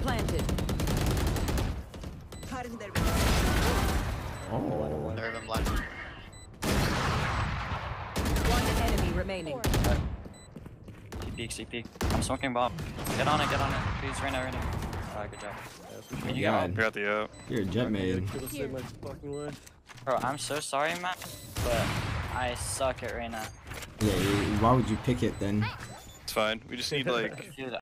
planted. Oh. They're. One enemy remaining. He peek, he peek. I'm smoking bomb. Get on it, get on it. Please, Reyna, Reyna. Alright, good job. Yeah, you Got the up. You're a Jett main. Bro, I'm so sorry, man, but I suck at Reyna. Yeah, why would you pick it then? It's fine. We just need like Dude,